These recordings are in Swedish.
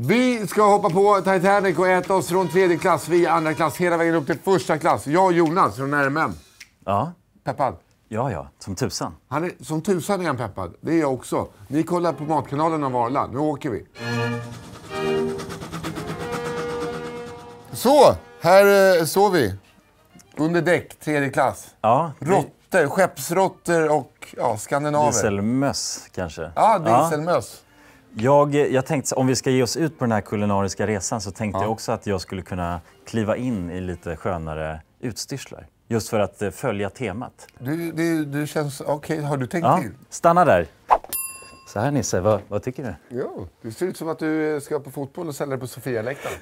Vi ska hoppa på Titanic och äta oss från tredje klass via andra klass hela vägen upp till första klass. Jag och Jonas från RMM. Ja, Peppad. ja, ja. Som tusan. Han är, som tusan är han peppad. Det är jag också. Ni kollar på Matkanalen av Arla. Nu åker vi. Så, här eh, står vi. Under däck, tredje klass. Ja, Råttor, skeppsråttor och ja, skandinaver. dieselmöss kanske. Ja, dieselmöss. Jag, jag tänkte, om vi ska ge oss ut på den här kulinariska resan så tänkte jag också att jag skulle kunna kliva in i lite skönare utstyrslar. Just för att eh, följa temat. Du, du, du känns... Okej, har du tänkt Ja, till? stanna där. Så här Nisse, vad, vad tycker du? Ja, det ser ut som att du eh, ska på fotboll och sälja det på Sofialäktaren.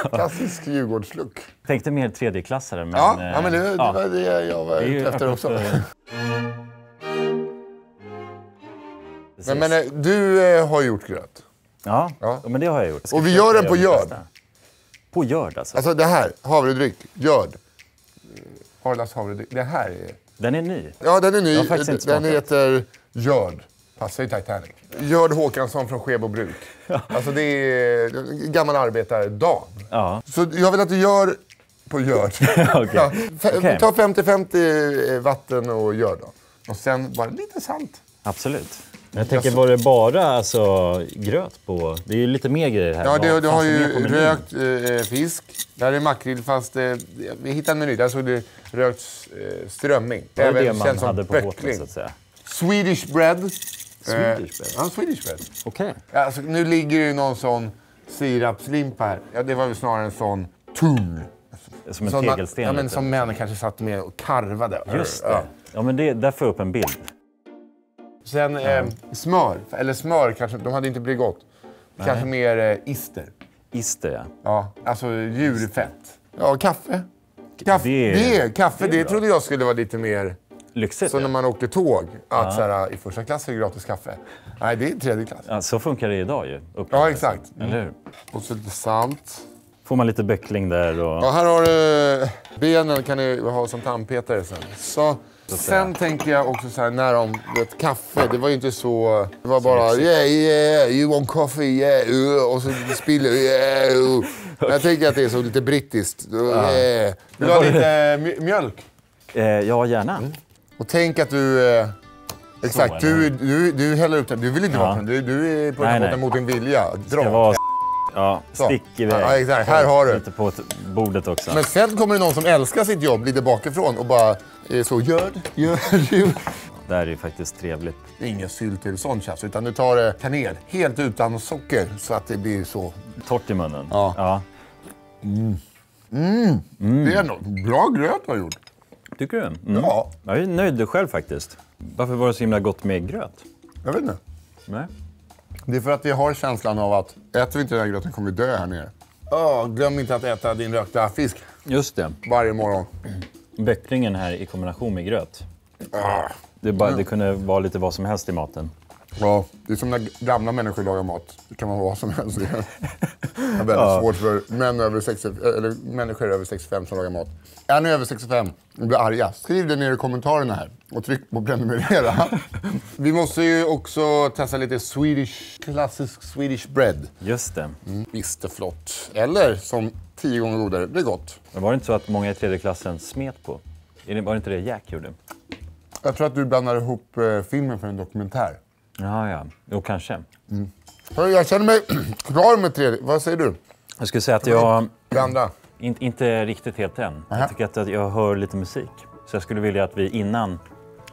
Klassisk Djurgårdslook. Tänkte mer tredjeklassare, men... Ja, eh, ja, men det, det ja. var det jag var ute efter också. Men, men eh, du eh, har gjort gröt. Ja, Ja. men det har jag gjort. Jag Och vi gör den på görd. På görd alltså? Alltså det här, havredryck, görd. Eh, Arlas havredryck. Det här är... Den är ny. Ja, den är ny. Den smakat. heter Görd. Passar ju Titanic. Görd Håkansson från Skebo bruk. Alltså det är gammal arbetardag. Ja. Så jag vill att du gör på görd. Okej. ja, Okej. Ta 50-50 vatten och görd då. Och sen bara lite salt. Absolut. Jag tänker, var det bara alltså, gröt på? Det är ju lite mer grejer här. Ja, det, du har ju rökt eh, fisk. Där är makrill fast eh, vi hittade en meny. Där såg det rökt eh, strömming. Det var Även det man hade på båten så att säga. Swedish bread. Swedish bread? Ja, Swedish bread. Okej. Ja, Alltså, nu ligger det ju någon sån sirapslimpa här. Ja, det var väl snarare en sån tung. Som en man- tegelsten. Ja, men som män kanske satt med och karvade. Just det. Ja. Ja, men det, där får jag upp en bild. Sen eh, smör. Eller smör kanske. De hade inte Bregott. Kanske mer eh, ister. Ister, ja. Ja, alltså djurfett. Ja, kaffe. Kaffe, Det- det, kaffe, det det, trodde jag skulle vara lite mer Lyxigt. när Ja. man åkte tåg. Att så här, i första klass är det gratis kaffe. Nej, det är tredje klass. Ja, så funkar det idag ju. Ja, exakt. Eller hur? Och så lite salt. Får man lite böckling där och... Ja, här har du benen kan du ha som tandpetare sen. Så, sen tänker jag också så här, när de, vet, kaffe, det var ju inte så... Det var bara yeah, yeah, you want coffee, yeah, uh, och så spiller yeah, uh. Jag tänker att det är så lite brittiskt. Uh, yeah. Vill du ha lite mj- mjölk? Eh, ja, gärna. Mm. Och tänk att du... Eh, exakt, du, du, du häller upp den. Du vill inte Ja. vakna, du, du är på Nej, den nej. mot din vilja. Dra. Ja, stick iväg. Ja, exakt. Här har du. Lite på bordet också. Men sen kommer det någon som älskar sitt jobb lite bakifrån och bara är så gör gör det. Det här är ju faktiskt trevligt. Det är ingen sylt eller sånt tjafs, utan du tar eh, kanel helt utan socker så att det blir så. Torrt i munnen. Ja. ja. Det är något bra gröt du har gjort. Tycker du? Mm. Ja, Jag är nöjd själv faktiskt. Varför var det så himla gott med gröt? jag vet inte. Nej. Det är för att vi har känslan av att äter vi inte den här gröten kommer vi dö här nere. Åh, glöm inte att äta din rökta fisk Just det. varje morgon. Böcklingen här i kombination med gröt. Ah. Det, bara, det kunde vara lite vad som helst i maten. Ja, det är som när gamla människor lagar mat. Det kan vara vad som helst. Det är väldigt svårt för män över 60, eller människor över 65 som lagar mat. Är ni över 65 och blir arga, skriv det ner i kommentarerna här och tryck på prenumerera. Vi måste ju också testa lite Swedish, klassisk Swedish bread. Just det. Mm. Isterflott. Eller som tio gånger godare, det är gott. Men var det inte så att många i tredje klassen smet på? Var det inte det Jack gjorde? Jag tror att du blandar ihop eh, filmen för en dokumentär. Ja, ja. Jo, kanske. Hörru, Jag känner mig klar med tredje. Vad säger du? Jag skulle säga att jag... Det andra? In, inte riktigt helt än. Nähä. Jag tycker att jag hör lite musik. Så jag skulle vilja att vi innan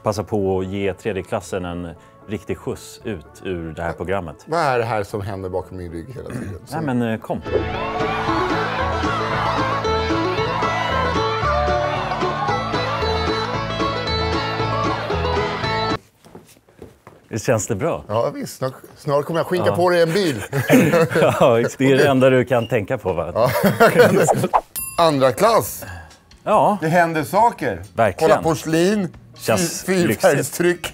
passar på att ge tredjeklassen en riktig skjuts ut ur det här programmet. Vad är det här som händer bakom min rygg hela tiden? Nej men eh, kom. Känns det bra? Ja visst, snart, snart kommer jag skinka på dig en bil. Ja, det är det enda du kan tänka på va? Andra klass. Ja, Det händer saker. Verkligen. Kolla porslin, Känns fy- fyrfärgstryck.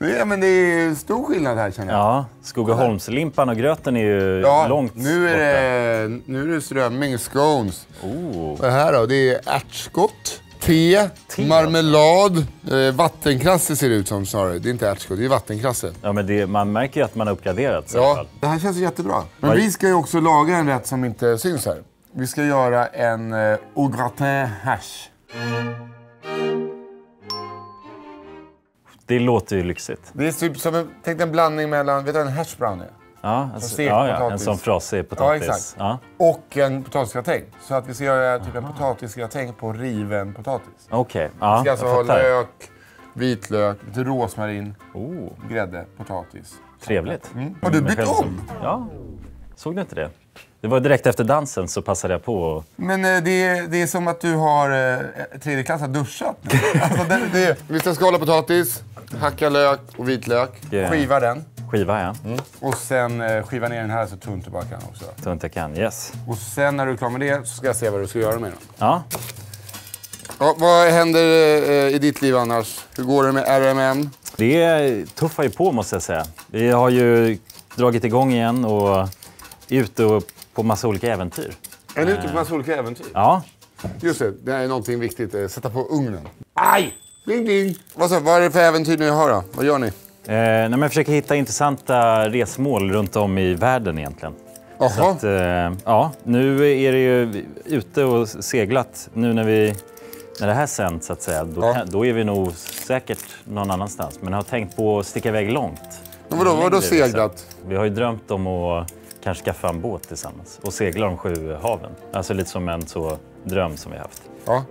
Är, men det är stor skillnad här känner jag. ja. Skogaholmslimpan och gröten är ju långt nu är, borta. det, nu är det strömming, scones. Oh. Det här då, det är ärtskott, Te, Te, marmelad, eh, vattenkrasse ser det ut som snarare. Det är inte ärtskott, det är vattenkrasse. Ja, men det, man märker ju att man har uppgraderats i alla Ja, fall. det här känns jättebra. Men Vad- vi ska ju också laga en rätt som inte syns här. Vi ska göra en eh, au gratin hash. Det låter ju lyxigt. Det är typ som en, tänk en blandning mellan, vet du vad en hash brown är? Ja, alltså, ja, ja, en sån frasig Ja, potatis. exakt. Ja, Och en potatisgratäng. Så att vi ska göra typ en potatisgratäng på riven potatis. Okej, Vi ja, ska alltså ha lök, vitlök, lite rosmarin, Oh, grädde, potatis. trevligt. Har du bytt om? Ja, såg du inte det? Det var direkt efter dansen så passade jag på. och- Men eh, det, är, det är som att du har eh, tredje klass har duschat. alltså, det, det, vi ska skala potatis, hacka lök och vitlök, Yeah. skiva den. Skiva, ja. Och sen eh, skiva ner den här så tunt du bara kan också. Tunt jag kan. Yes. Och sen när du är klar med det så ska jag se vad du ska göra med den. Ja, Ja, vad händer eh, i ditt liv annars? Hur går det med RMM? det tuffar ju på måste jag säga. Vi har ju dragit igång igen och är ute och på massa olika äventyr. Är ni ute på massa olika äventyr? Ja, Just det, det är någonting viktigt. eh, Sätta på ugnen. Aj! Ding, ding. Vad, så, vad är det för äventyr ni har då? Vad gör ni? eh, nej, men jag försöker hitta intressanta resmål runt om i världen egentligen. Jaha. att, eh, ja, nu är det ju ute och seglat. Nu när, vi, när det här sänds, så att säga, då, Ja. då är vi nog säkert någon annanstans. Men jag har tänkt på att sticka iväg långt. Men vadå, vadå resa. seglat? Vi har ju drömt om att kanske skaffa en båt tillsammans och segla de sju haven. Alltså lite som en så dröm som vi haft. Ja.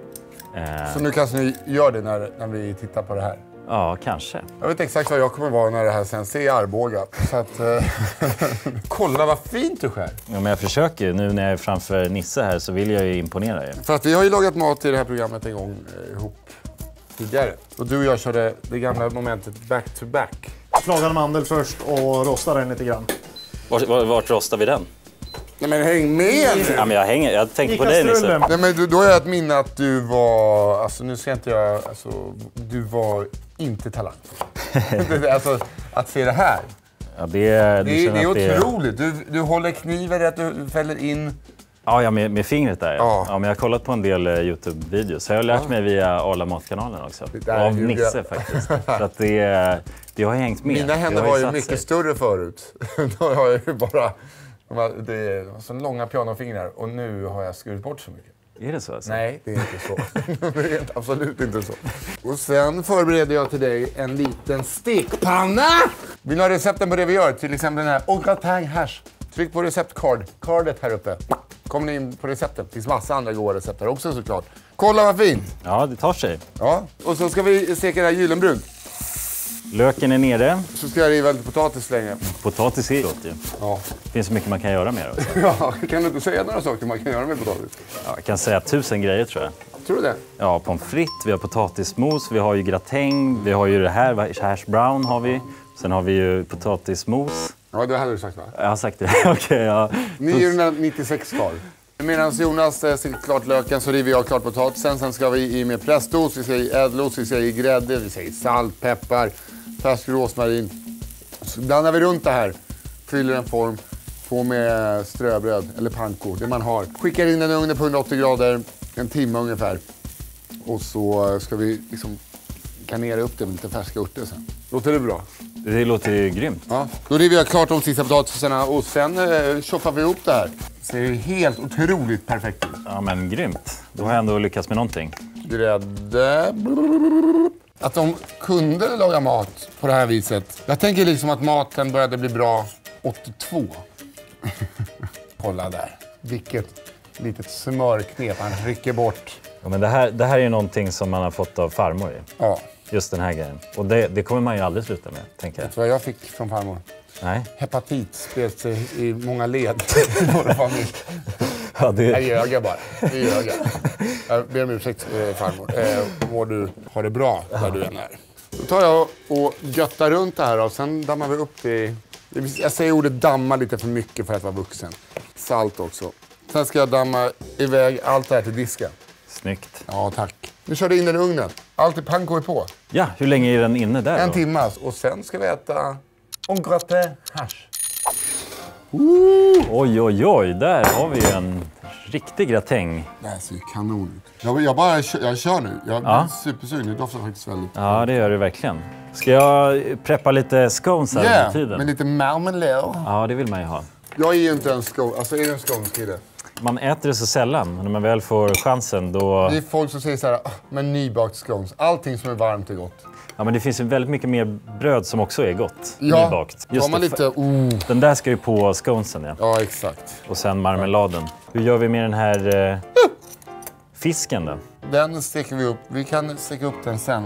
Eh, Så nu kanske ni gör det när, när vi tittar på det här? ja, kanske. Jag vet exakt var jag kommer vara när det här sänds. Det är i Arboga. Så att, eh, kolla vad fint du skär. Ja, men jag försöker. Nu när jag är framför Nisse här så vill jag ju imponera er. För att vi har ju lagat mat i det här programmet en gång eh, ihop tidigare. Och du och jag körde det gamla momentet back to back. Flagad mandel först och rosta den lite grann. Vart, vart, rostar vi den? Nej men häng med nu! Ja, men jag, hänger, jag tänkte på dig Nisse. Nej men du- då har jag ett minne att du var, alltså nu ska inte jag, alltså du var inte talangfull. alltså att se det här. Ja, det, det, Det är, otroligt. Du, du håller kniven rätt, du fäller in. Ja, ja med, med fingret där. Ja. Ja. Ja, men jag har kollat på en del eh, Youtube-videos. Så jag har lärt mig via Arla Matkanalen också. Av Nisse jag. faktiskt. Så att det, det har hängt med. Mina händer var ju mycket sig. större förut. då har jag ju bara, det är så långa pianofingrar och nu har jag skurit bort så mycket. Är det så? Alltså? Nej, det är inte så. det är absolut inte så. Och sen förbereder jag till dig en liten stekpanna. Vill du ha recepten på det vi gör? Till exempel den här gratin hash. Tryck på receptcard, cardet här uppe. Kommer ni in på receptet. Det finns massa andra goda recept här också såklart. Kolla vad fint! Ja, det tar sig. Ja. Och så ska vi steka det här gyllenbruk. Löken är nere. Så ska jag riva lite potatis länge. Potatis är gott ju. Ja. Det finns så mycket man kan göra med det. Ja. Kan du inte säga några saker man kan göra med potatis? Ja, jag kan säga tusen grejer tror jag. Tror du det? Ja, pommes frites, vi har potatismos, vi har ju gratäng, vi har ju det här, hash brown har vi. Sen har vi ju potatismos. Ja, det hade du sagt va? Jag har sagt det. Okej, ja. 996 kvar. Medan Jonas eh, steker klart löken så river jag klart potatisen. Sen ska vi i med prästost, vi ska i ädelost, vi ska i grädde, vi ska i salt, peppar, färsk rosmarin. Så blandar vi runt det här, fyller en form, på med ströbröd eller panko, det man har. Skickar in den i ugnen på 180 grader, en timme ungefär. Och så ska vi liksom garnera upp det med lite färska örter sen. Låter det bra? Det låter ju grymt. Ja. Då river jag klart de sista potatisarna och sen eh, tjoffar vi ihop det här. ser ju helt otroligt perfekt ut. Ja, men grymt. Då har jag ändå lyckats med någonting. Grädde. Att de kunde laga mat på det här viset. Jag tänker liksom att maten började bli bra 82. Kolla där. Vilket litet smörknep han rycker bort. Ja, men det, här, det här är ju någonting som man har fått av farmor. Ja, Just den här grejen. Och det, det kommer man ju aldrig sluta med, tänker jag. vet du vad jag fick från farmor? Nej. Hepatit spred sig i många led i vår familj. Ja, det, ljög jag bara. Jag ljög jag. Jag ber om ursäkt eh, farmor. Eh, må du ha det bra där du än är. Då tar jag och göttar runt det här och sen dammar vi upp det. i- Jag säger ordet damma lite för mycket för att vara vuxen. Salt också. Sen ska jag damma iväg allt det här till disken. Snyggt. Ja, tack. Nu kör du in den i ugnen. Allt är panko är på. Ja, hur länge är den inne där En då? timme alltså. och sen ska vi äta en gratin hash. Oj, oj, oj. Där har vi en Riktig gratäng. Det här ser ju kanon ut. Jag, jag bara jag kör nu. Jag blir Ja. supersugen. Det doftar faktiskt väldigt... Ja, det gör det verkligen. Ska jag preppa lite scones här Yeah, under tiden? med lite marmelade. Ja, det vill man ju ha. Jag är ju inte en scone... Alltså är du en sconeskille? Man äter det så sällan, men när man väl får chansen då... Det är folk som säger så här, "Ah, men nybakt scones. Allting som är varmt är gott. Ja, men det finns ju väldigt mycket mer bröd som också är gott. Ja, nybakt. har man det. lite... Oh. Den där ska ju på sconesen, ja. Ja, exakt. Och sen marmeladen. Hur gör vi med den här eh, fisken då? Den steker vi upp. Vi kan steka upp den sen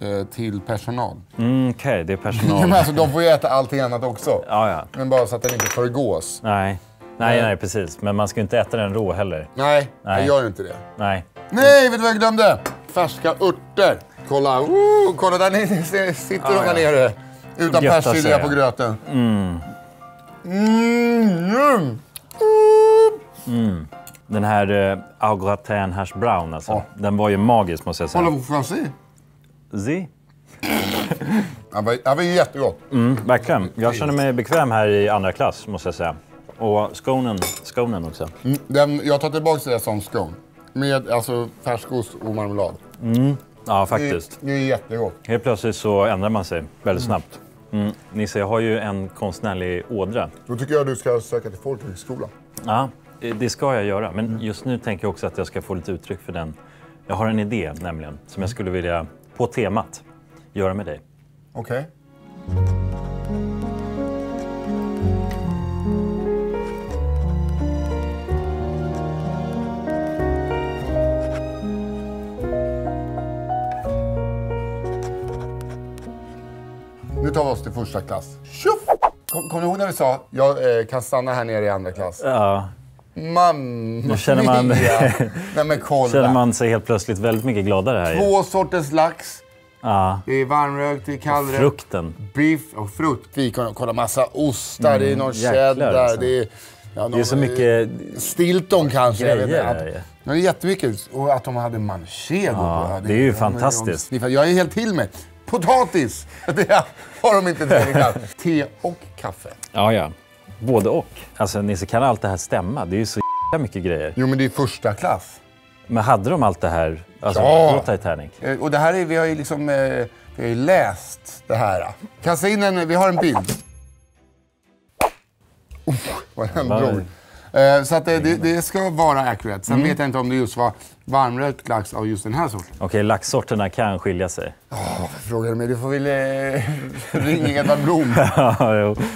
eh, till personal. Mm, Okej, det är Ja, men personal. alltså, de får ju äta allting annat också. Ja, ja. Men bara så att den inte förgås. Nej. Nej, nej, precis. Men man ska ju inte äta den rå heller. Nej, Nej. jag gör inte det. Nej. Nej, vet du vad jag glömde? Färska örter. Kolla, oh, kolla där nere sitter de Ja, där nere. Utan persilja på gröten. Mm. Mm. Den här eh, au gratin hash brown, alltså. Ja. Den var ju magisk måste jag Kolla säga. på fransi. Zi? Det var, det var ju jättegott. Mm, verkligen. Jag känner mig bekväm här i andra klass, måste jag säga. Och sconen, sconen också. Mm, Den, jag tar tillbaka det som scone. Med alltså, färskost och marmelad. Ja, Det, faktiskt. det är jättegott. Helt plötsligt så ändrar man sig väldigt snabbt. Mm. Nisse, jag har ju en konstnärlig ådra. Då tycker jag du ska söka till folkhögskola. Ja, det ska jag göra. Men just nu tänker jag också att jag ska få lite uttryck för den. Jag har en idé nämligen, som jag skulle vilja, på temat, göra med dig. Okej. Nu tar vi oss till första klass. Tjoff! Kom, kom du ihåg när vi sa jag eh, kan stanna här nere i andra klass? Ja, Mamma Nu känner man-! Nej men kolla. känner man sig helt plötsligt väldigt mycket gladare här. Två sorters lax. Ja, Det är varmrökt, det är kallrökt. frukten. Beef och frukt. Vi kan kolla massa ostar, det är någon Mm, jäklar, cheddar, alltså. det är... Ja, Det är så mycket... Stilton kanske. jag vet inte. Grejer Att- det. Ja, det är jättemycket. Och att de hade manchego Ja, på. det är ju ja, fantastiskt. Jag är helt till med. Potatis! Det har de inte klass. Te och kaffe. Ja, ja. Både och. Alltså Nisse, kan allt det här stämma? Det är ju så jävla mycket grejer. Jo, men det är första klass. Men hade de allt det här alltså, Ja. på Titanic? Eh, Och det här är, vi har ju liksom, eh, vi har ju läst det här. Kasta in en, vi har en bild. Uff, vad den drog. Eh, Så att det, det, det ska vara accurate. Sen Mm. vet jag inte om det just var varmrökt lax av just den här sorten. Okej, laxsorterna kan skilja sig. Varför frågar du mig? Du får väl eh, ringa Edvard Blom.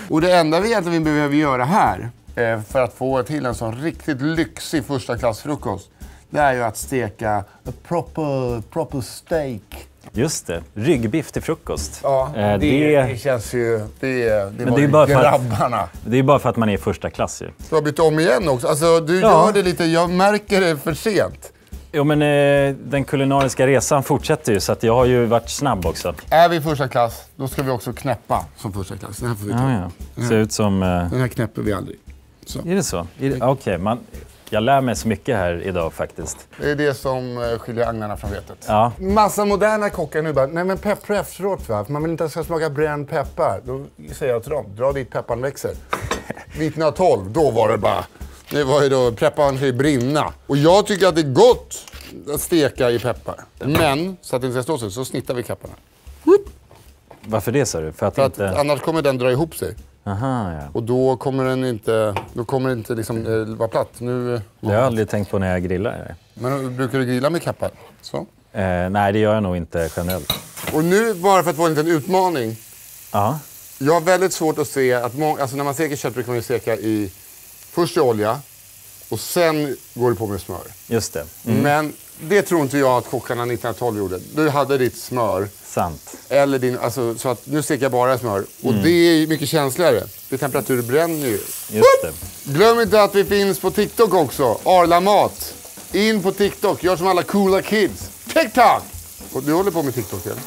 Och det enda vi egentligen behöver göra här eh, för att få till en sån riktigt lyxig första klass frukost det är ju att steka a proper, proper steak. Just det. Ryggbiff till frukost. Ja, Eh, det, det, känns ju... Det, det var det är ju bara för att- grabbarna. det är bara för att man är första klass ju. Du har bytt om igen också. Alltså, du Ja. gör det lite... Jag märker det för sent. Jo, men eh, den kulinariska resan fortsätter ju, så att jag har ju varit snabb också. Är vi i första klass, då ska vi också knäppa som första klass. Den här får vi ta. Ja, ja. Ser ut som... Eh, Den här knäpper vi aldrig. Så. är det så? Okej, man... jag lär mig så mycket här idag faktiskt. Det är det som eh, skiljer agnarna från vetet. Ja. Massa moderna kockar nu bara, nej men peppra efteråt va, man vill inte att det ska smaka bränd peppar. Då säger jag till dem, dra dit pepparn växer. 1912, då var det bara, det var ju då, pepparn ska ju brinna. Och jag tycker att det är gott att steka i peppar. Men, så att det inte ska stå sig, så snittar vi kapparna. Varför det sa du? För att, För att inte... annars kommer den dra ihop sig. Aha, ja. Och då kommer den inte, då kommer det inte liksom, eh, vara platt. Nu, eh, Det har jag aldrig tänkt på när jag grillar. men brukar du grilla med kappar? Så. Eh, nej, det gör jag nog inte generellt. Och nu, bara för att få en liten utmaning, Ja, Jag har väldigt svårt att se att många, alltså när man steker kött brukar man ju steka i först i olja och sen går det på med smör. just det. Men det tror inte jag att kockarna 1912 gjorde. Du hade ditt smör, Sant. eller din, alltså, så att nu steker jag bara smör. Och det är mycket känsligare. För temperatur bränner ju. Just det. Glöm inte att vi finns på TikTok också. Arla Mat. In på TikTok, gör som alla coola kids. TikTok! Och du håller på med TikTok eller?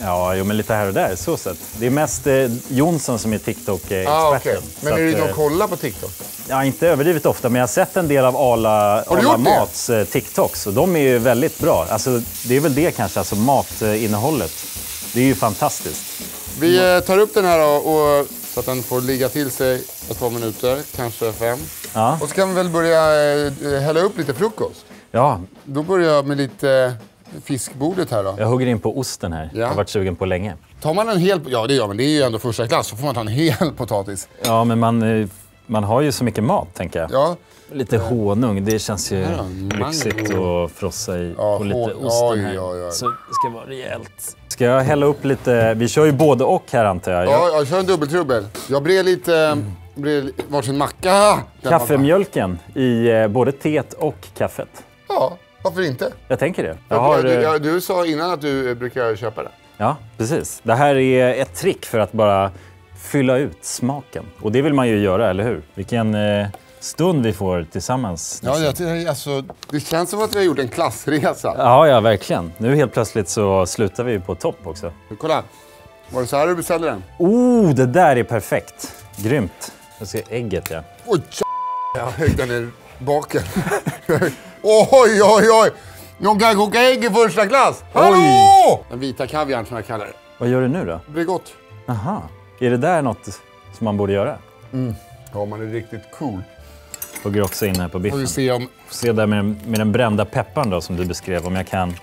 Ja, jo, men lite här och där. Så sett. Det är mest eh, Jonsson som är TikTok-experten. Ah, okej. Men är du att, inne och eh, kollar på TikTok? Ja, inte överdrivet ofta, men jag har sett en del av Arla, Arla det? Mats eh, TikToks och de är ju väldigt bra. Alltså, det är väl det kanske, alltså matinnehållet. Det är ju fantastiskt. Vi eh, tar upp den här då, och, så att den får ligga till sig ett par minuter, kanske fem. Ja. Och så kan vi väl börja eh, hälla upp lite frukost. Ja, Då börjar jag med lite fiskbordet här då. jag hugger in på osten här. Ja. Jag har varit sugen på länge. Tar man en hel, ja det gör man, det är ju ändå första klass, så får man ta en hel potatis. Ja, men man, eh, man har ju så mycket mat, tänker jag. Ja, Lite honung, det känns ju Ja, lyxigt att frossa i. Ja, och lite osten här. oj, oj. Så det ska vara rejält. Ska jag hälla upp lite? Vi kör ju både och här antar jag. ja jag kör en dubbeltrubbel. Jag bred lite, bred varsin macka. Kaffemjölken i eh, både teet och kaffet. Ja, varför inte? Jag tänker det. Jag har, du, eh, ja, du sa innan att du eh, brukar köpa det. Ja, precis. Det här är ett trick för att bara fylla ut smaken. Och det vill man ju göra, eller hur? Vilken eh, stund vi får tillsammans. Ja, jag, tycker- alltså, det känns som att vi har gjort en klassresa. Ja, ja, verkligen. Nu helt plötsligt så slutar vi på topp också. Kolla, var det så här du beställde den? Oh, det där är perfekt. Grymt. Jag ser ägget, ja. Oj, jag högg den i baken. oj, oj, oj! Någon kan koka ägg i första klass! Hallå! Den vita kaviarn som jag kallar det. Vad gör du nu då? Gott. Aha. Är det där något som man borde göra? Ja, man är riktigt cool. Hugger också in här på Får biffen. vi se om... Se där med, den- med den brända pepparn då som du beskrev, om jag kan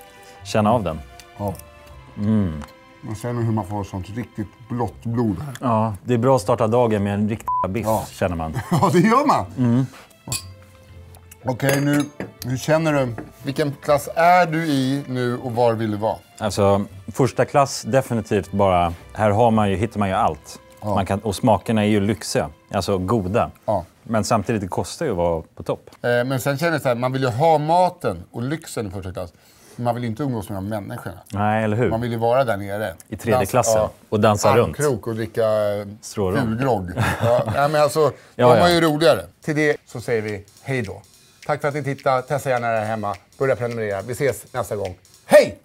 känna av den. Ja. Man känner hur man får sånt riktigt blått blod här. Ja, det är bra att starta dagen med en riktig biff, Ja. känner man. Ja, det gör man. Okej, nu, hur känner du? Vilken klass är du i nu och var vill du vara? Alltså, första klass definitivt bara... Här har man ju, hittar man ju allt. Man kan, och smakerna är ju lyxiga, alltså goda. Ja. Men samtidigt, det kostar ju att vara på topp. Eh, men sen känner jag så här, man vill ju ha maten och lyxen i första klass. Men man vill inte umgås med de människorna. Nej, eller hur? Man vill ju vara där nere. I tredje Dans- klassen. Och dansa runt. Armkrok och dricka eh, fulgrogg. Ja, men alltså, Ja, ja. man ju roligare. Till det så säger vi hej då. Tack för att ni tittade. Testa gärna det här hemma. Börja prenumerera. Vi ses nästa gång. Hej!